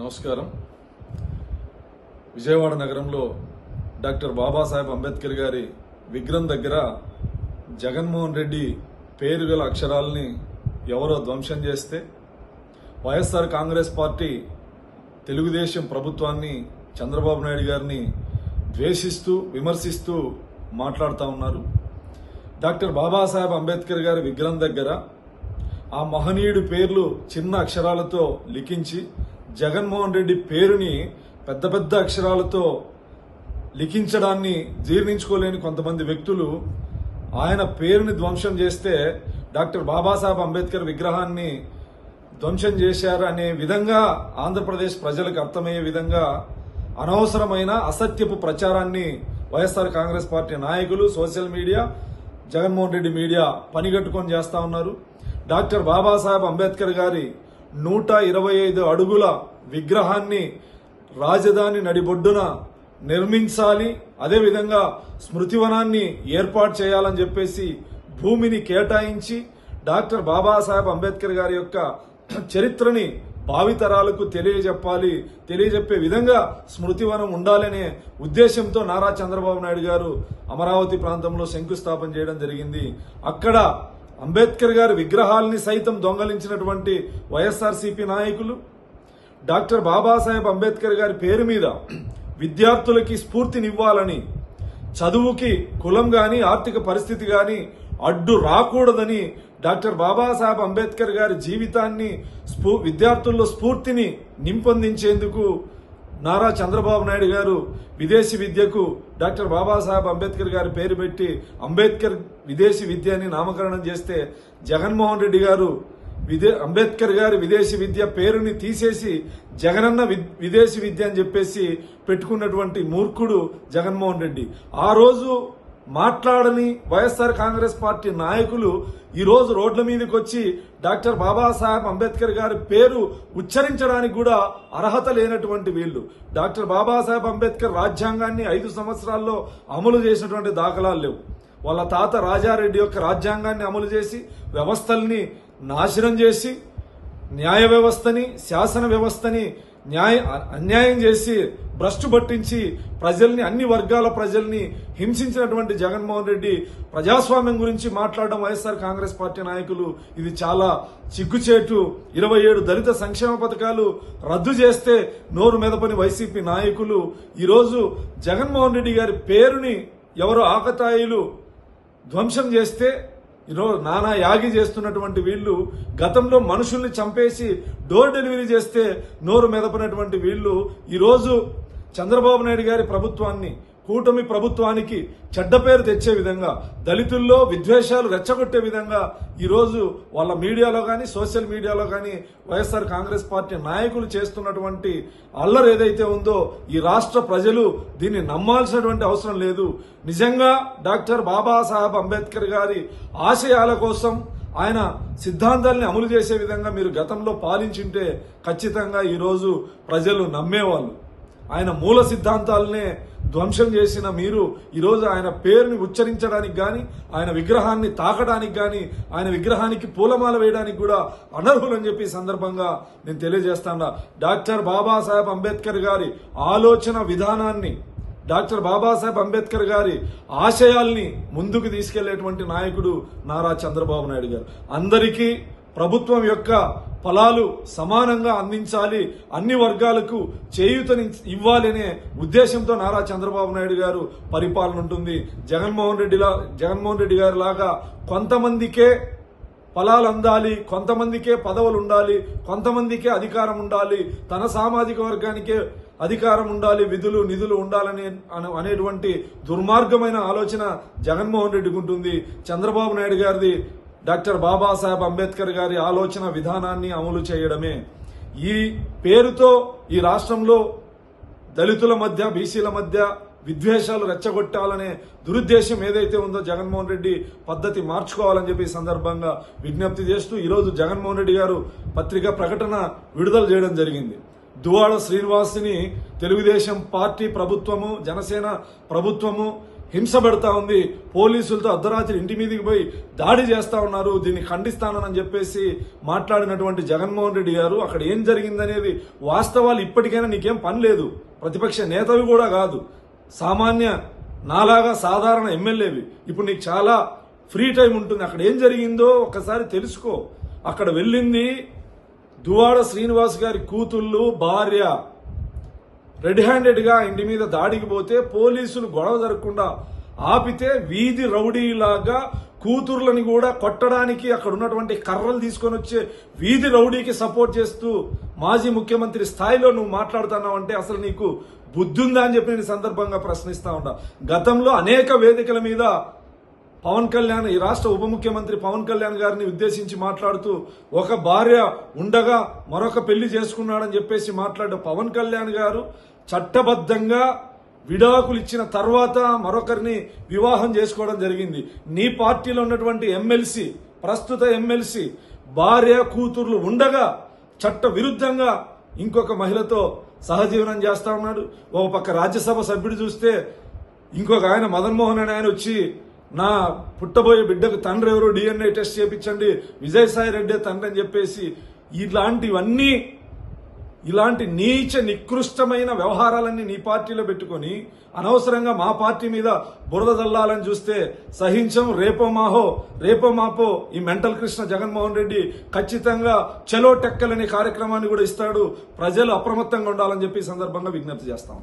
నమస్కారం. విజయవాడ నగరంలో డాక్టర్ బాబాసాహెబ్ అంబేద్కర్ గారి విగ్రహం దగ్గర జగన్మోహన్ రెడ్డి పేరు గల అక్షరాలని ఎవరో ధ్వంసం చేస్తే వైఎస్ఆర్ కాంగ్రెస్ పార్టీ తెలుగుదేశం ప్రభుత్వాన్ని చంద్రబాబు నాయుడు గారిని ద్వేషిస్తూ విమర్శిస్తూ మాట్లాడుతూ ఉన్నారు. డాక్టర్ బాబాసాహెబ్ అంబేద్కర్ గారి విగ్రహం దగ్గర ఆ మహనీయుడి పేర్లు చిన్న అక్షరాలతో లిఖించి జగన్మోహన్ రెడ్డి పేరుని పెద్ద పెద్ద అక్షరాలతో లిఖించడాన్ని జీర్ణించుకోలేని కొంతమంది వ్యక్తులు ఆయన పేరుని ధ్వంసం చేస్తే డాక్టర్ బాబాసాహెబ్ అంబేద్కర్ విగ్రహాన్ని ధ్వంసం చేశారు అనే విధంగా ఆంధ్రప్రదేశ్ ప్రజలకు అర్థమయ్యే విధంగా అనవసరమైన అసత్యపు ప్రచారాన్ని వైఎస్ఆర్ కాంగ్రెస్ పార్టీ నాయకులు social media Jaganmohan Reddy media పనిగట్టుకొని చేస్తా ఉన్నారు. డాక్టర్ బాబాసాహెబ్ అంబేద్కర్ గారి నూట ఇరవై ఐదు అడుగుల విగ్రహాన్ని రాజధాని నడిబొడ్డున నిర్మించాలి. అదేవిధంగా స్మృతివనాన్ని ఏర్పాటు చేయాలని చెప్పేసి భూమిని కేటాయించి డాక్టర్ బాబాసాహెబ్ అంబేద్కర్ గారి యొక్క చరిత్రని భావితరాలకు తెలియజెప్పాలి. తెలియజెప్పే విధంగా స్మృతివనం ఉండాలనే ఉద్దేశంతో నారా చంద్రబాబు నాయుడు గారు అమరావతి ప్రాంతంలో శంకుస్థాపన చేయడం జరిగింది. అక్కడ అంబేద్కర్ గారి విగ్రహాల్ని సైతం దొంగలించినటువంటి వైఎస్ఆర్సీపీ నాయకులు డాక్టర్ బాబాసాహెబ్ అంబేద్కర్ గారి పేరు మీద విద్యార్థులకి స్ఫూర్తినివ్వాలని చదువుకి కులం కానీ ఆర్థిక పరిస్థితి కానీ అడ్డు రాకూడదని డాక్టర్ బాబాసాహెబ్ అంబేద్కర్ గారి జీవితాన్ని స్ఫూ విద్యార్థుల్లో స్ఫూర్తిని నింపొందించేందుకు నారా చంద్రబాబు నాయుడు గారు విదేశీ విద్యకు డాక్టర్ బాబాసాహెబ్ అంబేద్కర్ గారి పేరు పెట్టి అంబేద్కర్ విదేశీ విద్య అని నామకరణం చేస్తే జగన్మోహన్ రెడ్డి గారు విదే అంబేద్కర్ గారి విదేశీ విద్య పేరుని తీసేసి జగనన్న విదేశీ విద్య అని చెప్పేసి పెట్టుకున్నటువంటి మూర్ఖుడు జగన్మోహన్ రెడ్డి. ఆ రోజు మాట్లాడని వైఎస్ఆర్ కాంగ్రెస్ పార్టీ నాయకులు ఈరోజు రోడ్ల మీదకి వచ్చి డాక్టర్ బాబాసాహెబ్ అంబేద్కర్ గారి పేరు ఉచ్చరించడానికి కూడా అర్హత లేనటువంటి వీళ్ళు. డాక్టర్ బాబాసాహెబ్ అంబేద్కర్ రాజ్యాంగాన్ని ఐదు సంవత్సరాల్లో అమలు చేసినటువంటి దాఖలాలు లేవు. వాళ్ళ తాత రాజారెడ్డి యొక్క రాజ్యాంగాన్ని అమలు చేసి వ్యవస్థల్ని నాశనం చేసి న్యాయ వ్యవస్థని శాసన వ్యవస్థని న్యాయ అన్యాయం చేసి భ్రష్టు పట్టించి ప్రజల్ని అన్ని వర్గాల ప్రజల్ని హింసించినటువంటి జగన్మోహన్ రెడ్డి ప్రజాస్వామ్యం గురించి మాట్లాడడం వైఎస్ఆర్ కాంగ్రెస్ పార్టీ నాయకులు ఇది చాలా చిగ్గుచేటు. ఇరవై ఏడు దళిత సంక్షేమ పథకాలు రద్దు చేస్తే నోరు మెదపని వైసీపీ నాయకులు. ఈరోజు జగన్మోహన్ రెడ్డి గారి పేరుని ఎవరో ఆకతాయిలు ధ్వంసం చేస్తే ఈరోజు నానా యాగి చేస్తున్నటువంటి వీళ్ళు గతంలో మనుషుల్ని చంపేసి డోర్ డెలివరీ చేస్తే నోరు మెదపనటువంటి వీళ్ళు ఈరోజు చంద్రబాబు నాయుడు గారి ప్రభుత్వాన్ని కూటమి ప్రభుత్వానికి చెడ్డ పేరు తెచ్చే విధంగా దళితుల్లో విద్వేషాలు రెచ్చగొట్టే విధంగా ఈరోజు వాళ్ళ మీడియాలో కానీ సోషల్ మీడియాలో కానీ వైఎస్ఆర్ కాంగ్రెస్ పార్టీ నాయకులు చేస్తున్నటువంటి అల్లరి ఏదైతే ఉందో ఈ రాష్ట్ర ప్రజలు దీన్ని నమ్మాల్సినటువంటి అవసరం లేదు. నిజంగా డాక్టర్ బాబాసాహెబ్ అంబేద్కర్ గారి ఆశయాల కోసం ఆయన సిద్ధాంతాల్ని అమలు చేసే విధంగా మీరు గతంలో పాలించింటే ఖచ్చితంగా ఈరోజు ప్రజలు నమ్మేవాళ్ళు. ఆయన మూల సిద్ధాంతాలనే ధ్వంసం చేసిన మీరు ఈరోజు ఆయన పేరుని ఉచ్చరించడానికి కానీ ఆయన విగ్రహాన్ని తాకడానికి కానీ ఆయన విగ్రహానికి పూలమాల వేయడానికి కూడా అనర్హులని చెప్పి సందర్భంగా నేను తెలియజేస్తాను డాక్టర్ బాబాసాహెబ్ అంబేద్కర్ గారి ఆలోచన విధానాన్ని డాక్టర్ బాబాసాహెబ్ అంబేద్కర్ గారి ఆశయాల్ని ముందుకు తీసుకెళ్ళేటువంటి నాయకుడు నారా చంద్రబాబు నాయుడు గారు. అందరికీ ప్రభుత్వం యొక్క ఫలాలు సమానంగా అందించాలి అన్ని వర్గాలకు చేయూతని ఇవ్వాలనే ఉద్దేశంతో నారా చంద్రబాబు నాయుడు గారు పరిపాలన ఉంటుంది. జగన్మోహన్ రెడ్డిలా జగన్మోహన్ రెడ్డి గారి లాగా కొంతమందికే ఫలాలు అందాలి కొంతమందికే పదవులు ఉండాలి కొంతమందికే అధికారం ఉండాలి తన సామాజిక వర్గానికే అధికారం ఉండాలి విధులు నిధులు ఉండాలని అనేటువంటి దుర్మార్గమైన ఆలోచన జగన్మోహన్ రెడ్డికి ఉంటుంది. చంద్రబాబు నాయుడు గారిది డాక్టర్ బాబాసాహెబ్ అంబేద్కర్ గారి ఆలోచన విధానాన్ని అమలు చేయడమే. ఈ పేరుతో ఈ రాష్ట్రంలో దళితుల మధ్య బీసీల మధ్య విద్వేషాలు రెచ్చగొట్టాలనే దురుద్దేశం ఏదైతే ఉందో జగన్మోహన్ రెడ్డి పద్ధతి మార్చుకోవాలని చెప్పి సందర్భంగా విజ్ఞప్తి చేస్తూ ఈరోజు జగన్మోహన్ రెడ్డి గారు పత్రికా ప్రకటన విడుదల చేయడం జరిగింది. దువాడ శ్రీనివాస్ని తెలుగుదేశం పార్టీ ప్రభుత్వము జనసేన ప్రభుత్వము హింస పెడతా ఉంది. పోలీసులతో అర్ధరాత్రి ఇంటి మీదకి పోయి దాడి చేస్తా ఉన్నారు. దీన్ని ఖండిస్తానని చెప్పేసి మాట్లాడినటువంటి జగన్మోహన్ రెడ్డి గారు అక్కడ ఏం జరిగిందనేది వాస్తవాలు ఇప్పటికైనా నీకేం పని లేదు. ప్రతిపక్ష నేతవి కూడా కాదు. సామాన్య నాలాగా సాధారణ ఎమ్మెల్యేవి. ఇప్పుడు నీకు చాలా ఫ్రీ టైం ఉంటుంది. అక్కడ ఏం జరిగిందో ఒక్కసారి తెలుసుకో. అక్కడ వెళ్ళింది దువాడ శ్రీనివాస్ గారి కూతుళ్ళు భార్య. రెడ్ హ్యాండెడ్గా ఇంటి మీద దాడికి పోతే పోలీసులు గొడవ జరగకుండా ఆపితే వీధి రౌడీలాగా కూతుర్లని కూడా కొట్టడానికి అక్కడ ఉన్నటువంటి కర్రలు తీసుకొని వచ్చే వీధి రౌడీకి సపోర్ట్ చేస్తూ మాజీ ముఖ్యమంత్రి స్థాయిలో నువ్వు మాట్లాడుతున్నావంటే అసలు నీకు బుద్ధి ఉందా అని చెప్పి నేను సందర్భంగా ప్రశ్నిస్తా ఉంటా గతంలో అనేక వేదికల మీద పవన్ కళ్యాణ్ ఈ రాష్ట్ర ఉప ముఖ్యమంత్రి పవన్ కళ్యాణ్ గారిని ఉద్దేశించి మాట్లాడుతూ ఒక భార్య ఉండగా మరొక పెళ్ళి చేసుకున్నాడని చెప్పేసి మాట్లాడే పవన్ కళ్యాణ్ గారు చట్టబద్ధంగా విడాకులు ఇచ్చిన తర్వాత మరొకరిని వివాహం చేసుకోవడం జరిగింది. నీ పార్టీలో ఉన్నటువంటి ఎమ్మెల్సీ ప్రస్తుత ఎమ్మెల్సీ భార్య కూతుర్లు ఉండగా చట్ట విరుద్ధంగా ఇంకొక మహిళతో సహజీవనం చేస్తా ఉన్నాడు. ఒక పక్క రాజ్యసభ సభ్యుడు చూస్తే ఇంకొక ఆయన మదన్మోహన్ అని అనే ఆయన వచ్చి నా పుట్టబోయే బిడ్డకు తండ్రి ఎవరు? డిఎన్ఏ టెస్ట్ చేయించండి విజయసాయి రెడ్డి తండ్రి అని చెప్పేసి ఇలాంటివన్నీ ఇలాంటి నీచ నికృష్టమైన వ్యవహారాలన్నీ నీ పార్టీలో పెట్టుకొని అనవసరంగా మా పార్టీ మీద బురద జల్లాలని చూస్తే సహించం. రేపో మాహో రేపో మాపో ఈ మెంటల్ కృష్ణ జగన్మోహన్ రెడ్డి ఖచ్చితంగా చలో టెక్కలనే కార్యక్రమాన్ని కూడా ఇస్తాడు. ప్రజలు అప్రమత్తంగా ఉండాలని చెప్పి సందర్భంగా విజ్ఞప్తి చేస్తాం